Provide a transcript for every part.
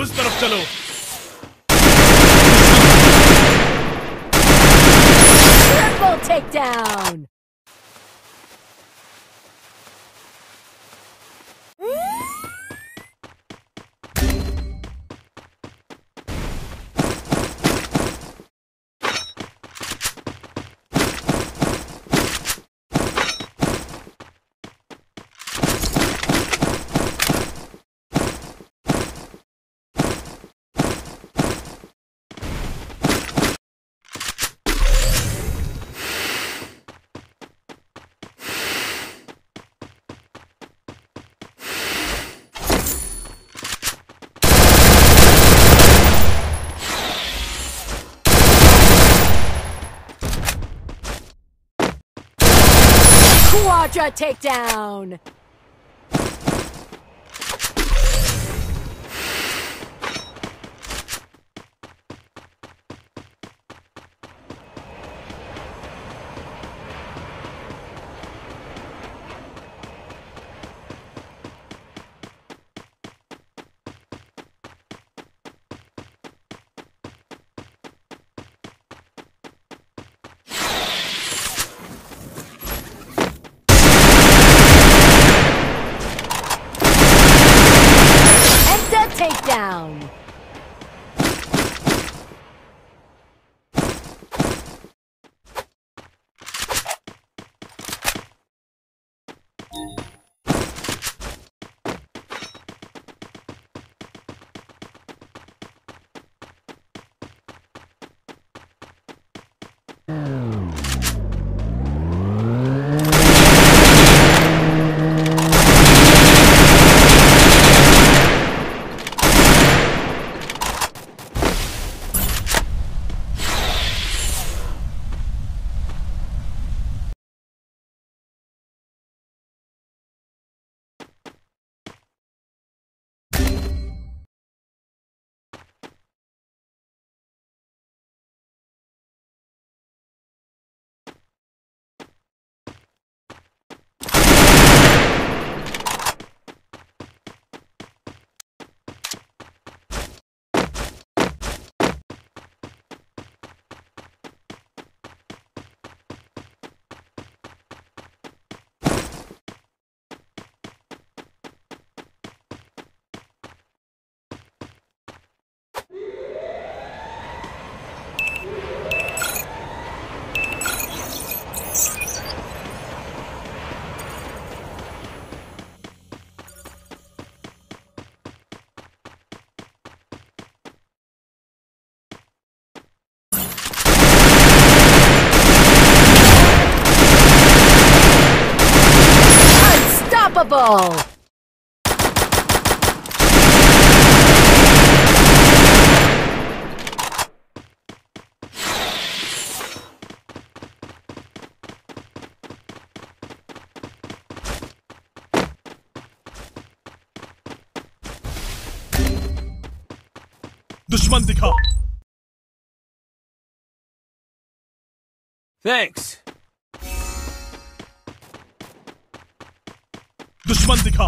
उस तरफ़ चलो Triple takedown! Quadra takedown! Unstoppable! दुश्मन दिखा Thanks. दुश्मन दिखा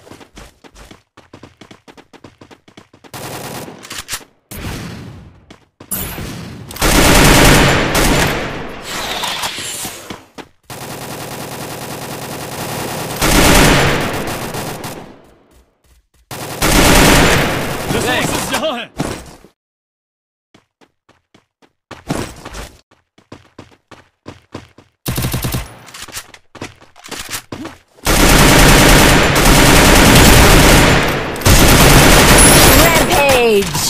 Rampage!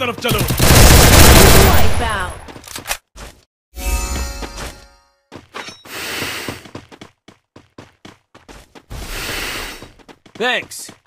तरफ चलो Wipe out. Thanks.